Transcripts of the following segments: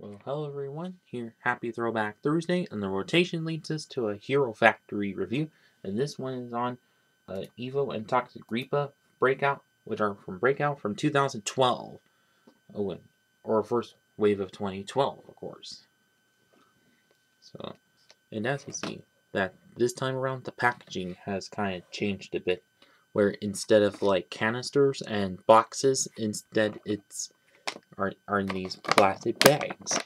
Well, hello everyone. Here, happy Throwback Thursday, and the rotation leads us to a Hero Factory review, and this one is on uh, Evo and Toxic Reapa Breakout, which are from Breakout from 2012. Oh, or first wave of 2012, of course. So, and as you see, that this time around the packaging has kind of changed a bit, where instead of like canisters and boxes, instead it's are, are in these plastic bags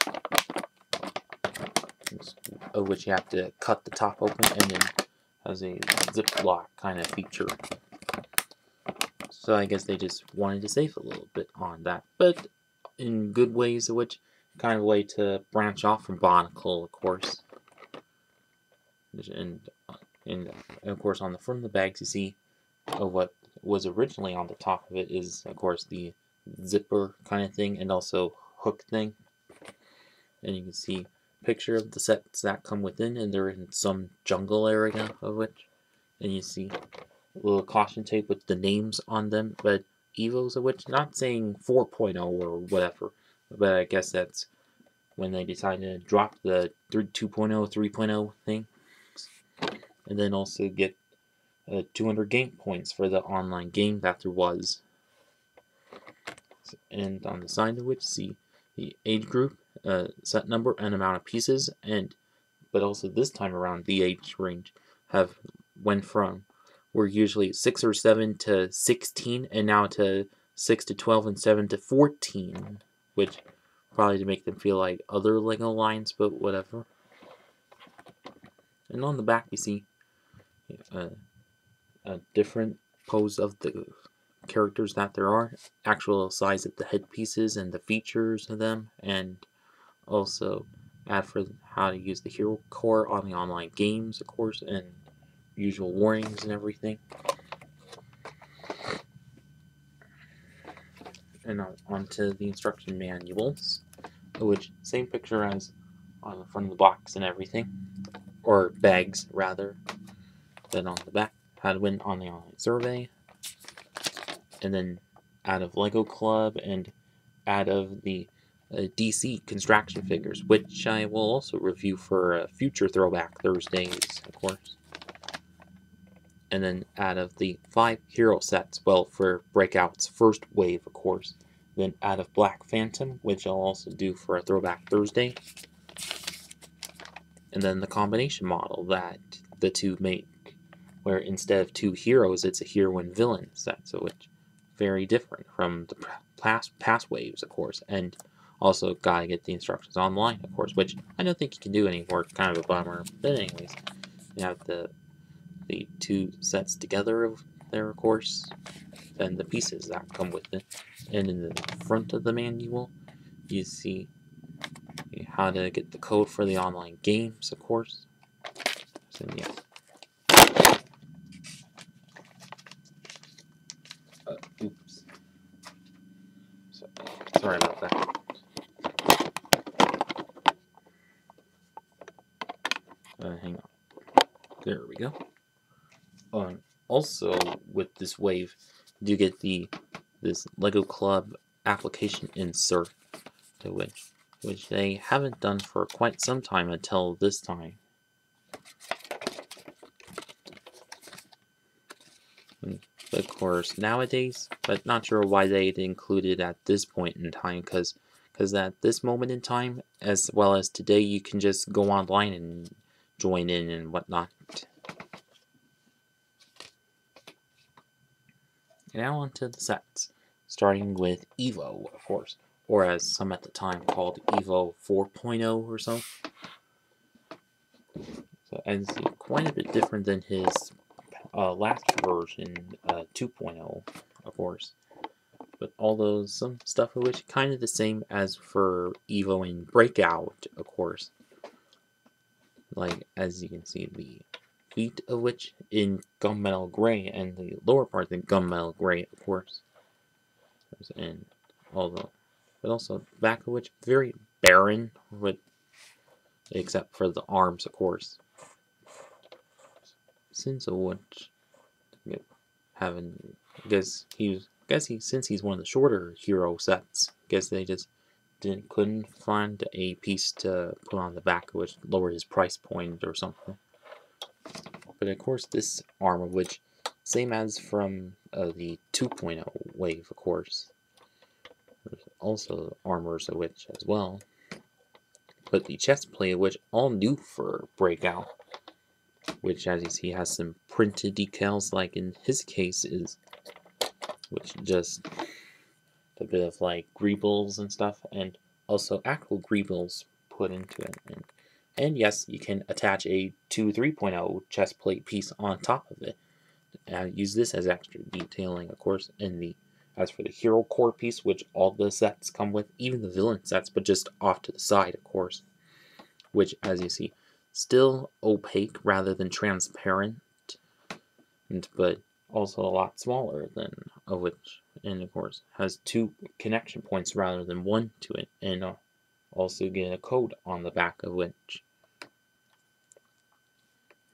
of which you have to cut the top open and then has a ziplock kind of feature. So I guess they just wanted to save a little bit on that, but in good ways, which kind of way to branch off from Bionicle, of course. And, and, and of course, on the front of the bags, you see uh, what was originally on the top of it is, of course, the zipper kind of thing and also hook thing. And you can see picture of the sets that come within and they're in some jungle area of which. And you see a little caution tape with the names on them, but Evos of which not saying 4.0 or whatever, but I guess that's when they decided to drop the 2.0, 3.0 thing. And then also get uh, 200 game points for the online game that there was and on the side of which see the age group, uh, set number, and amount of pieces, and but also this time around the age range have went from we're usually 6 or 7 to 16 and now to 6 to 12 and 7 to 14 which probably to make them feel like other Lego lines but whatever. And on the back you see uh, a different pose of the characters that there are, actual size of the headpieces and the features of them, and also add for how to use the hero core on the online games, of course, and usual warnings and everything. And on to the instruction manuals, which same picture as on the front of the box and everything, or bags rather, than on the back. How to win on the online survey, and then out of Lego Club and out of the uh, DC construction figures, which I will also review for uh, future Throwback Thursdays, of course. And then out of the five hero sets, well, for Breakout's first wave, of course. Then out of Black Phantom, which I'll also do for a Throwback Thursday. And then the combination model that the two make, where instead of two heroes, it's a hero and villain set, so which very different from the past, past waves, of course, and also gotta get the instructions online, of course, which I don't think you can do anymore, kind of a bummer, but anyways, you have the the two sets together of there, of course, and the pieces that come with it, and in the front of the manual, you see how to get the code for the online games, of course, so yeah. Sorry about that. Uh, hang on. There we go. Um, also, with this wave, you get the this Lego Club application insert to which which they haven't done for quite some time until this time. Of course nowadays, but not sure why they included at this point in time because because at this moment in time, as well as today, you can just go online and join in and whatnot. Now onto the sets, starting with Evo, of course, or as some at the time called Evo 4.0 or so. So as quite a bit different than his uh, last version, uh, 2.0, of course. But although some stuff of which kind of the same as for Evo and Breakout, of course. Like, as you can see, the feet of which in gunmetal gray, and the lower part in gunmetal gray, of course. And although, but also back of which very barren, with except for the arms, of course since of which having guess he's I guess he since he's one of the shorter hero sets, guess they just didn't couldn't find a piece to put on the back which lowered his price point or something. But of course, this armor, which same as from uh, the 2.0 wave, of course. There's also armors of which as well. But the chest plate, which all new for Breakout, which as you see has some printed decals, like in his case is, which just a bit of like greebles and stuff, and also actual greebles put into it. And, and yes, you can attach a 2 3.0 chest plate piece on top of it. And use this as extra detailing, of course, in the as for the hero core piece, which all the sets come with, even the villain sets, but just off to the side, of course. Which, as you see, still opaque rather than transparent, but also a lot smaller than of which, and of course, has two connection points rather than one to it, and uh, also get a code on the back of which.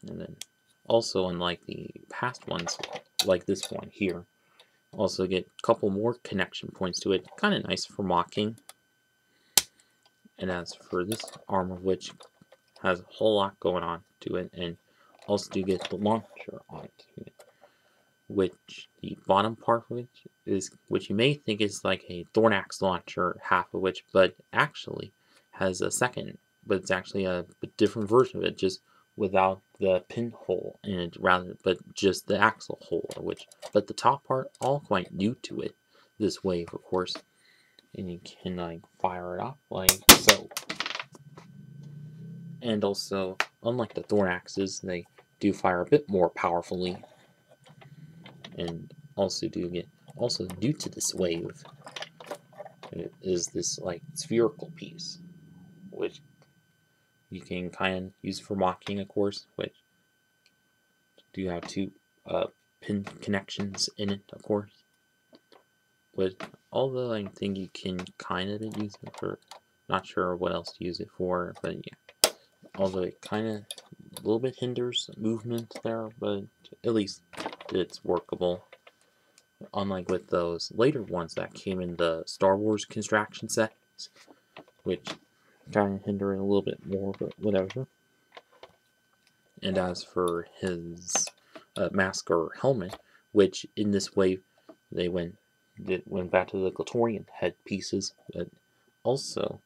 And then also, unlike the past ones, like this one here, also get a couple more connection points to it. Kind of nice for mocking. And as for this arm of which has a whole lot going on to it, and also do get the launcher on it, which the bottom part of which is, which you may think is like a Thornax launcher, half of which, but actually has a second, but it's actually a, a different version of it, just without the pinhole in it rather but just the axle hole which but the top part all quite new to it this wave of course. And you can like fire it up like so and also unlike the Thornaxes they do fire a bit more powerfully and also do get also due to this wave is this like spherical piece which you can kind of use for mocking, of course, which do have two uh, pin connections in it, of course. But although I think you can kind of use it for, not sure what else to use it for, but yeah. Although it kind of a little bit hinders movement there, but at least it's workable. Unlike with those later ones that came in the Star Wars construction sets, which kind of hindering a little bit more, but whatever. And as for his uh, mask or helmet, which in this way they went it went back to the Glatorian head pieces, but also,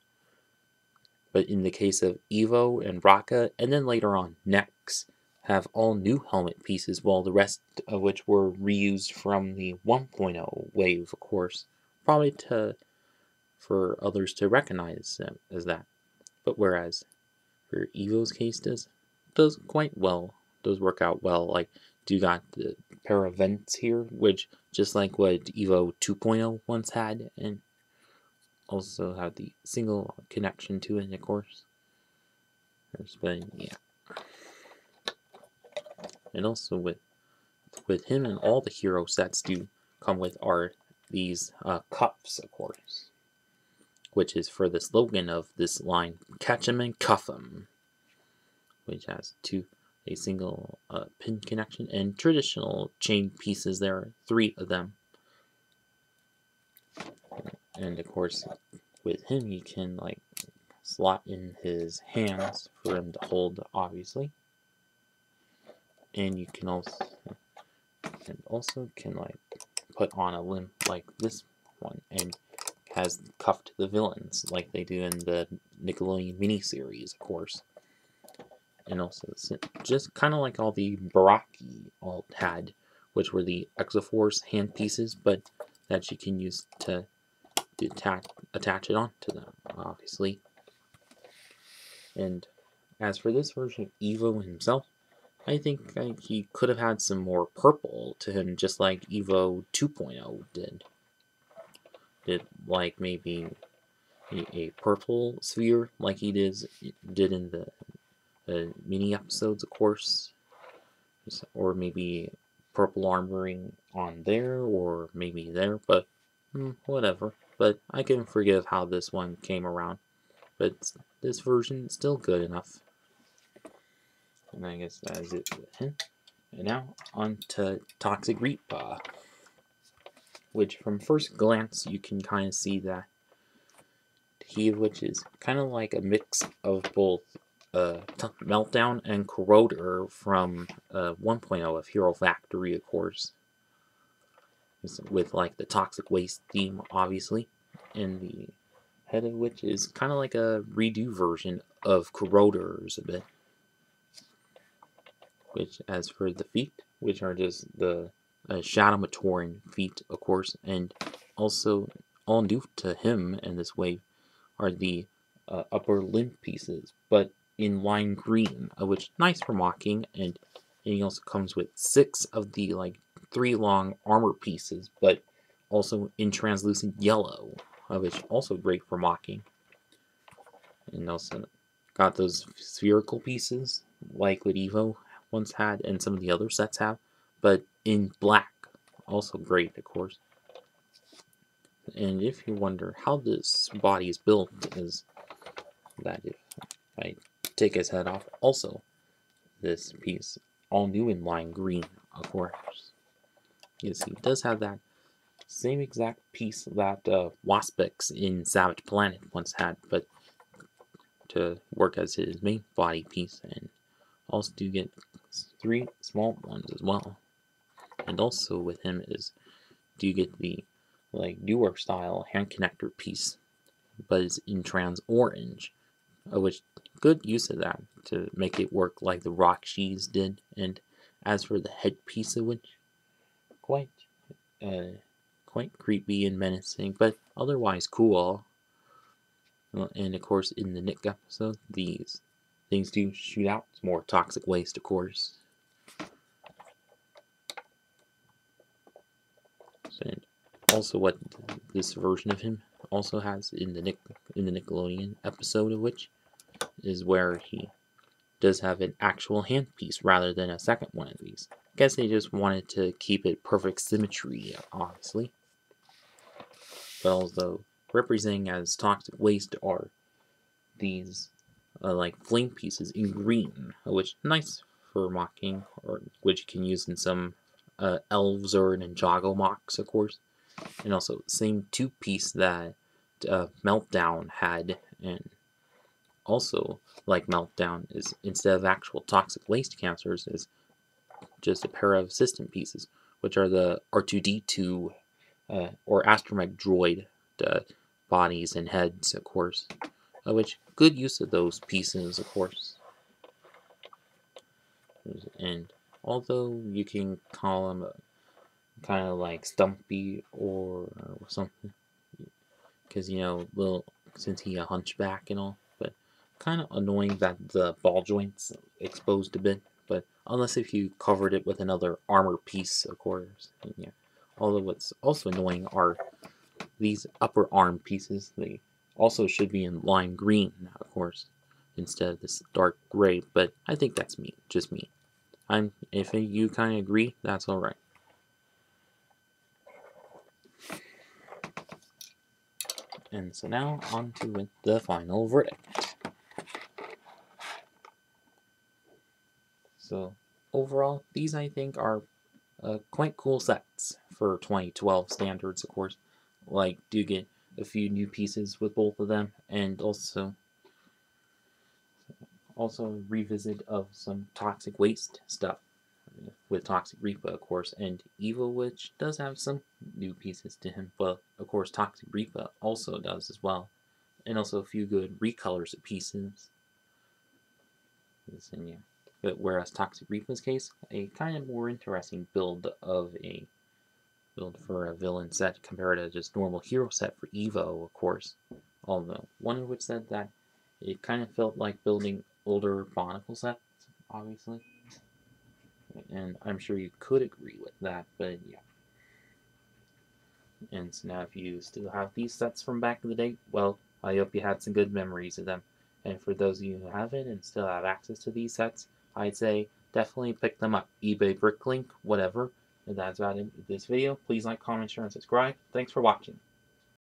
but in the case of Evo and Rocka, and then later on Nex, have all new helmet pieces, while the rest of which were reused from the 1.0 wave, of course, probably to for others to recognize them as that. But whereas for Evo's case does does quite well, does work out well. Like you got the pair of vents here, which just like what Evo 2.0 once had, and also have the single connection to it, of course. But yeah, and also with with him and all the hero sets do come with are these uh, cuffs, of course which is for the slogan of this line, catch 'em and cuff 'em, which has two, a single uh, pin connection and traditional chain pieces. There are three of them. And of course, with him, you can like slot in his hands for him to hold, obviously. And you can also, and also can like put on a limb like this one and has cuffed the villains like they do in the Nickelodeon miniseries, of course. And also, just kind of like all the Barraki all had, which were the Exoforce hand pieces, but that you can use to detach, attach it onto them, obviously. And as for this version of Evo himself, I think he could have had some more purple to him, just like Evo 2.0 did did like maybe a, a purple sphere like he did did in the, the mini episodes, of course, or maybe purple armoring on there, or maybe there, but hmm, whatever. But I can forgive how this one came around. But this version is still good enough. And I guess that is it. And now on to Toxic Reapa which from first glance you can kind of see that he which is kind of like a mix of both uh, Meltdown and Corroder from uh, 1.0 of Hero Factory, of course. With like the toxic waste theme, obviously, and the head of which is kind of like a redo version of Corroders a bit. Which, as for the feet, which are just the uh, Shadow Matoran feet, of course, and also all new to him in this wave are the uh, upper limb pieces, but in lime green, uh, which nice for mocking, and, and he also comes with six of the like three long armor pieces, but also in translucent yellow, uh, which also great for mocking. And also got those spherical pieces, like what Evo once had, and some of the other sets have, but in black, also great, of course. And if you wonder how this body is built, is that if I take his head off, also this piece, all new in lime green, of course. You see, it does have that same exact piece that uh, Waspix in Savage Planet once had, but to work as his main body piece, and also do get three small ones as well. And also with him is, do you get the like newer style hand connector piece, but it's in trans orange, uh, which good use of that to make it work like the rock cheese did. And as for the headpiece of which, quite, uh, quite creepy and menacing, but otherwise cool. And of course, in the Nick episode, these things do shoot out more toxic waste, of course. And also what this version of him also has in the Nick in the Nickelodeon episode of which is where he does have an actual handpiece rather than a second one of these. I guess they just wanted to keep it perfect symmetry, obviously. But although representing as toxic waste are these uh, like flame pieces in green, which nice for mocking, or which you can use in some uh, elves or Ninjago mocks, of course and also same two piece that uh, Meltdown had, and also like Meltdown is instead of actual toxic waste cancers is just a pair of system pieces, which are the R2D2 uh, or astromech droid uh, bodies and heads, of course, uh, which good use of those pieces, of course. And although you can call them kind of like Stumpy or, or something. Because, you know, little, since he a hunchback and all. But kind of annoying that the ball joint's exposed a bit. But unless if you covered it with another armor piece, of course. Yeah. Although what's also annoying are these upper arm pieces. They also should be in lime green, of course, instead of this dark gray. But I think that's me, just me. I'm if you kind of agree, that's all right. And so now on to the final verdict. So overall, these I think are uh, quite cool sets for 2012 standards, of course. Like, do get a few new pieces with both of them, and also also revisit of some toxic waste stuff with Toxic Reapa, of course, and Evo which does have some new pieces to him, but of course Toxic Reapa also does as well, and also a few good recolors of pieces. And yeah. But whereas Toxic Reapa's case, a kind of more interesting build of a build for a villain set compared to just normal hero set for Evo, of course. Although one of which said that it kind of felt like building older Bionicle sets, obviously and I'm sure you could agree with that, but yeah. And so now if you still have these sets from back in the day, well, I hope you had some good memories of them. And for those of you who haven't and still have access to these sets, I'd say definitely pick them up. eBay, Bricklink, whatever. And that's about it this video. Please like, comment, share, and subscribe. Thanks for watching.